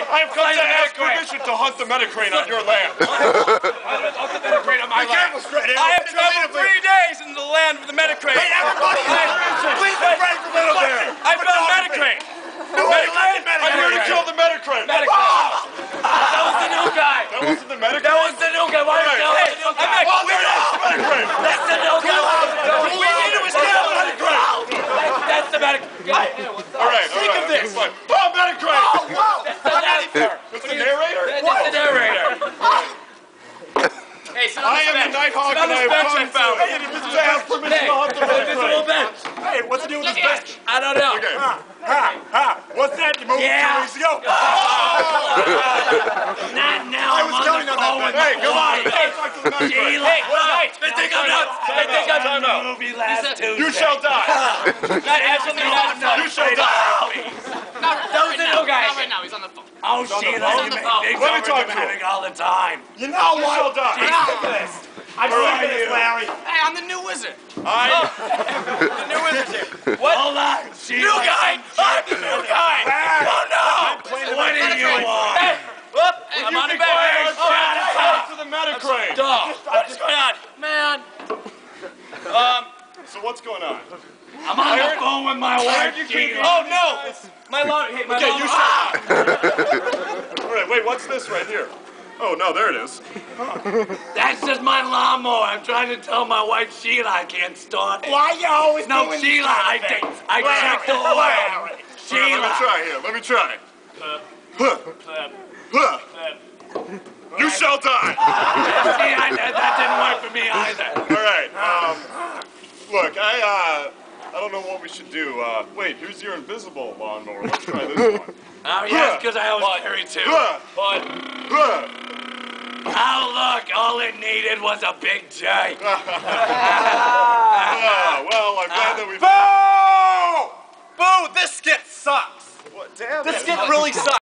Medicrane. I have come to ask permission to hunt the Medicrane on your land. I'll the Medicrane on my land. I have traveled three days in the land of the Medicrane. Hey, everybody, please refrain from middle there. I found Medicrane. Medicrane? I'm here to kill the Medicrane. Medicrane. That was the new guy. That wasn't the Medicrane. That was the new guy. Why did you Hey, the new guy? I'm not- the That's the new guy. We need to escape the Medicrane. That's the Medicrane. All right, all Think right. of this. Fine. Oh, Medicrane! That's the narrator. It's the narrator? That's the narrator. Hey, sit on I this am the bench. Nighthawk and I this have bench I come found. to, to ask permission to hunt the Hey, this bench. Hey, what's the deal with this bench? I don't know. Okay. Ha, ha, what's that? You moved Yeah. two weeks ago? Oh. Not now. I was I'm counting the on that oh, bench. Hey, come on. wife. Let's talk to the Medicrane. Hey, wait, they think I'm nuts. They think I'm Time out. movie last Tuesday. You shall die. Not absolutely not. You shall die. That was the new guy. Not right now, he's on the phone. Oh, Sheila, phone. you On the make phone. big Let me talk to dramatic all the time. You know You shall what? die. I'm All right. sick of this, Larry. Hey, I'm the new wizard. I, The new wizard. What? Hold on, Sheila. New guy. I'm the new guy. Oh no. What do you want? Hey, whoop. I'm on the think I back. am trying to the Medicrane. Dog. What's going on? Man. Um, So what's going on? I'm on the phone with my wife. you keep Oh no. My love. Hey, my Okay, love. you shall. All right, wait, what's this right here? Oh, no, there it is. That's just my lawnmower. I'm trying to tell my wife Sheila I can't start it. Why you always No, doing Sheila, these kind I of did. things? I Larry, checked the oil. Larry. All right, let me Sheila. try here. Let me try. Huh. Huh. You shall die. See, I, that, that didn't work for me either. All right. Look, I uh, I don't know what we should do. Uh, wait, here's your invisible lawnmower. Let's try this one. Oh, yes, because I was married too. Huh. But, oh, look, all it needed was a big J. Ah, well, I'm glad that we. Boo! Boo! This skit sucks. What? Damn This it. skit really sucks.